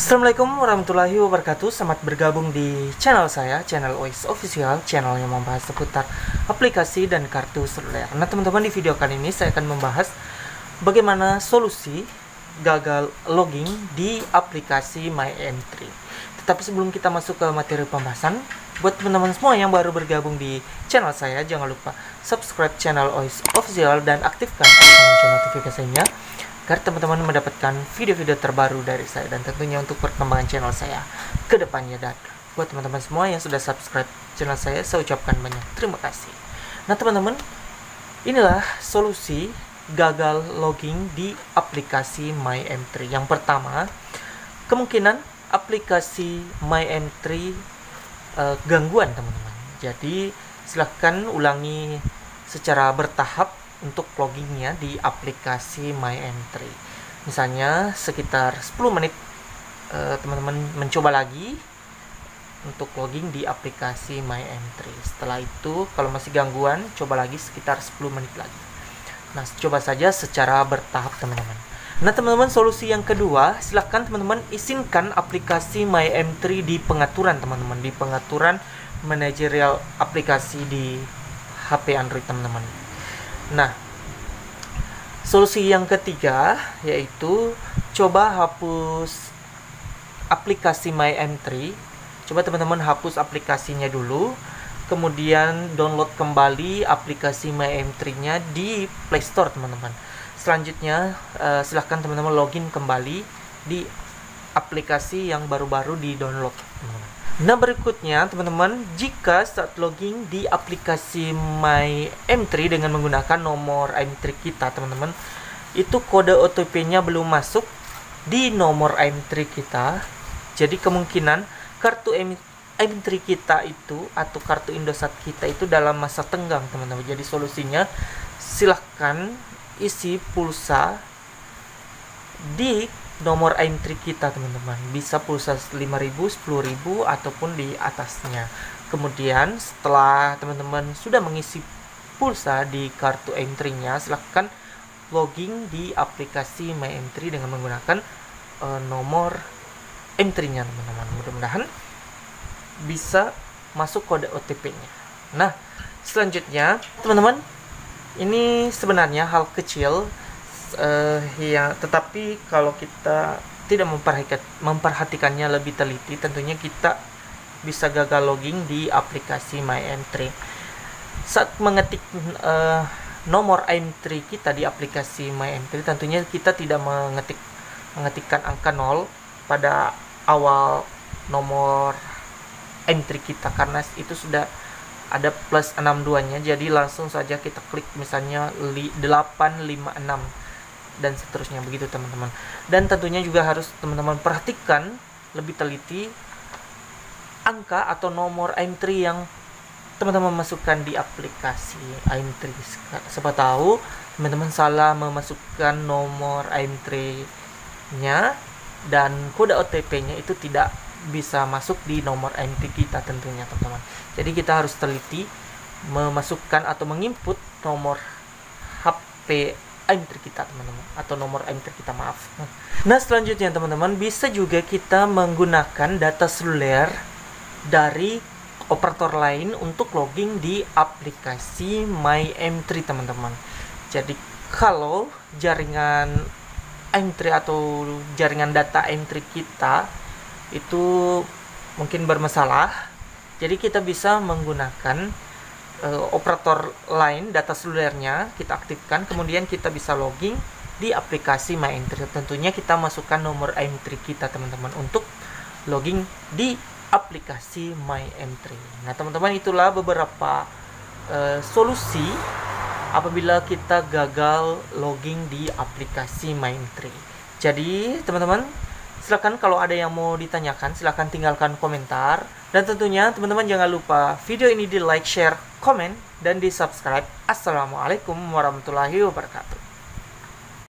Assalamualaikum warahmatullahi wabarakatuh. Selamat bergabung di channel saya Channel OIS Official Channel yang membahas seputar aplikasi dan kartu seluler. Nah teman-teman di video kali ini saya akan membahas Bagaimana solusi gagal logging di aplikasi MyM3 Tetapi sebelum kita masuk ke materi pembahasan Buat teman-teman semua yang baru bergabung di channel saya Jangan lupa subscribe channel OIS Official Dan aktifkan lonceng notifikasinya agar teman-teman mendapatkan video-video terbaru dari saya dan tentunya untuk perkembangan channel saya ke depannya. Dan buat teman-teman semua yang sudah subscribe channel saya saya ucapkan banyak terima kasih. Nah teman-teman inilah solusi gagal logging di aplikasi MyM3 yang pertama kemungkinan aplikasi MyM3 uh, gangguan teman-teman. Jadi silahkan ulangi secara bertahap untuk loggingnya di aplikasi MyM3 misalnya sekitar 10 menit eh, teman-teman uh, mencoba lagi untuk logging di aplikasi MyM3 setelah itu kalau masih gangguan coba lagi sekitar 10 menit lagi. Nah coba saja secara bertahap teman-teman. Nah teman-teman solusi yang kedua silahkan teman-teman izinkan aplikasi MyM3 di pengaturan teman-teman. Di pengaturan manajerial aplikasi di HP Android teman-teman Nah, solusi yang ketiga yaitu coba hapus aplikasi MyM3. Coba teman-teman hapus aplikasinya dulu, kemudian download kembali aplikasi MyM3-nya di Play Store, teman-teman. Selanjutnya, uh, silahkan teman-teman login kembali di aplikasi yang baru-baru di-download, teman-teman. Nah berikutnya teman-teman jika saat login di aplikasi My M3 dengan menggunakan nomor M3 kita teman-teman itu kode OTP-nya belum masuk di nomor M3 kita. Jadi kemungkinan kartu M M3 kita itu atau kartu Indosat kita itu dalam masa tenggang teman-teman. Jadi solusinya silahkan isi pulsa di nomor M3 kita teman-teman. Bisa pulsa 5000 10000 ataupun di atasnya. Kemudian setelah teman-teman sudah mengisi pulsa di kartu M3 nya silahkan login di aplikasi My M3 dengan menggunakan uh, nomor M3 nya teman-teman. Mudah-mudahan bisa masuk kode OTP nya. Nah selanjutnya teman-teman ini sebenarnya hal kecil uh, ya tetapi kalau kita tidak memperhatikan memperhatikannya lebih teliti tentunya kita bisa gagal logging di aplikasi MyM3 saat mengetik uh, nomor M3 kita di aplikasi MyM3 tentunya kita tidak mengetik mengetikkan angka 0 pada awal nomor M3 kita karena itu sudah ada plus 62 nya jadi langsung saja kita klik misalnya 856 dan seterusnya begitu teman-teman. Dan tentunya juga harus teman-teman perhatikan lebih teliti angka atau nomor M3 yang teman-teman masukkan di aplikasi M3 siapa tahu teman-teman salah memasukkan nomor M3 nya dan kode OTP nya itu tidak bisa masuk di nomor M3 kita tentunya teman-teman. Jadi kita harus teliti memasukkan atau menginput nomor HP M3 kita teman-teman. Atau nomor M3 kita maaf. Nah selanjutnya teman-teman bisa juga kita menggunakan data seluler dari operator lain untuk logging di aplikasi My M3 teman-teman. Jadi kalau jaringan M3 atau jaringan data M3 kita itu mungkin bermasalah jadi kita bisa menggunakan uh, operator lain data selulernya kita aktifkan kemudian kita bisa login di aplikasi My M3 tentunya kita masukkan nomor M3 kita teman-teman untuk login di aplikasi My M3 nah teman-teman itulah beberapa uh, solusi apabila kita gagal login di aplikasi My M3 jadi teman-teman Silahkan kalau ada yang mau ditanyakan, silahkan tinggalkan komentar. Dan tentunya teman-teman jangan lupa video ini di like, share, komen, dan di subscribe. Assalamualaikum warahmatullahi wabarakatuh.